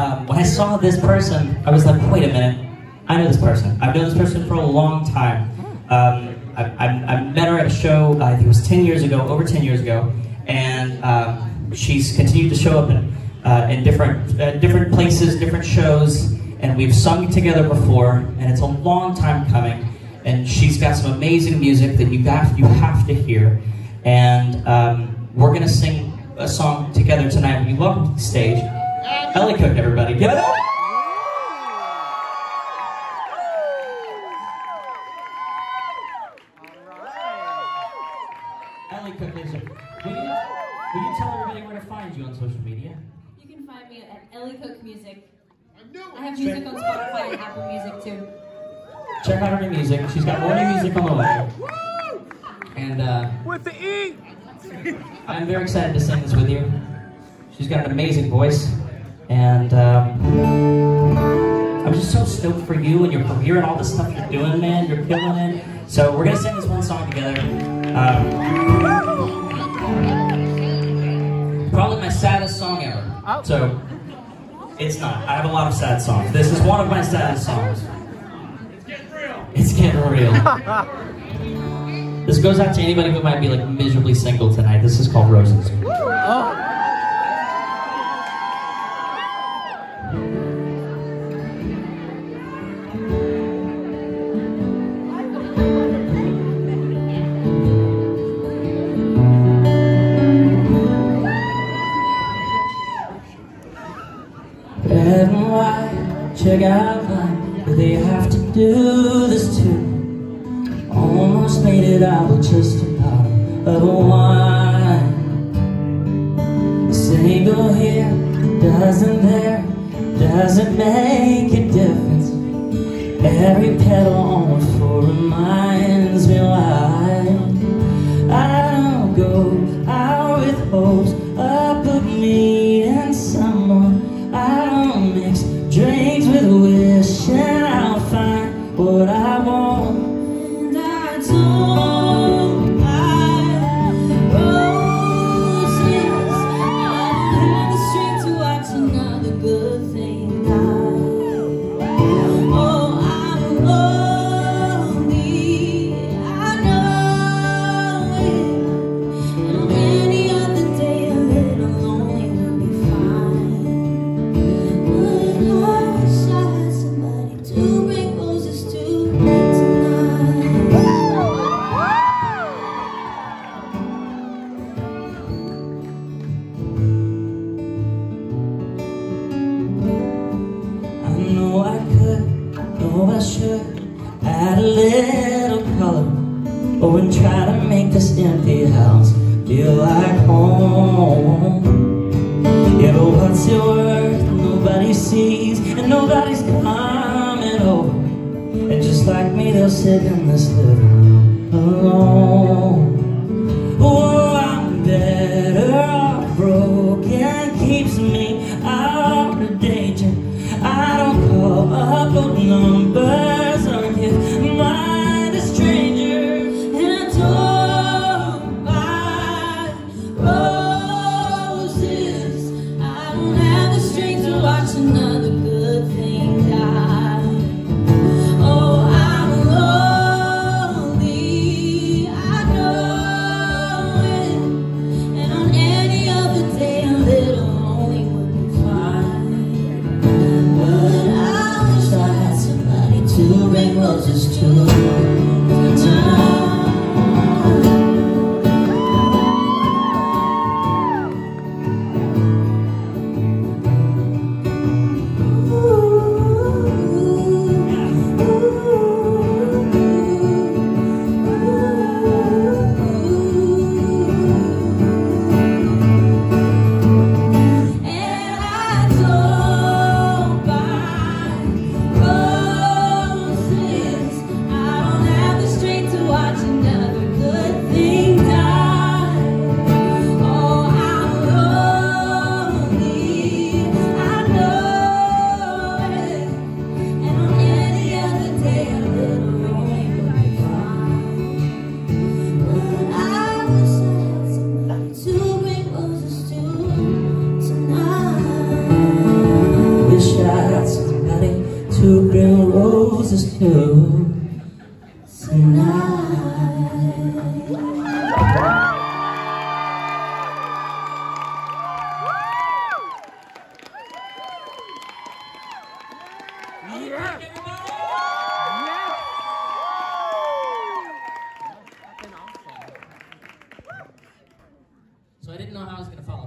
um, when I saw this person, I was like, wait a minute, I know this person. I've known this person for a long time. Um, I, I, I, met her at a show, I think it was 10 years ago, over 10 years ago, and um, she's continued to show up in, uh, in different, uh, different places, different shows, and we've sung together before, and it's a long time coming, and she's got some amazing music that you have, you have to hear, and um, we're going to sing a song together tonight. We welcome to the stage, Elly Cooke, everybody. Give it up! Elly Cooke is. Will you, will you tell everybody where to find you on social media? You can find me at Elly Cooke Music. I have music on Spotify and Apple Music too. Check out her new music. She's got more new music on the way. And uh, With the E! I'm very excited to sing this with you. She's got an amazing voice, and um, I'm just so stoked for you and your career and all the stuff you're doing, man. You're killing it. So we're gonna sing this one song together. Um, probably my saddest song ever. So it's not. I have a lot of sad songs. This is one of my saddest songs. It's getting real. It's getting real. this goes out to anybody who might be like miserably single tonight. This is called Roses. Red and white, check out line. They have to do this too? Almost made it out with just a bottle of wine. Petal on the floor reminds me why I don't go out with hopes up of me and someone. I don't mix drinks with wish, a little color or and try to make this empty house feel like home. Yeah, but what's it worth? Nobody sees and nobody's coming over. And just like me, they'll sit in this living room alone. Wish I somebody to bring roses to tonight. So I didn't know how I was going to follow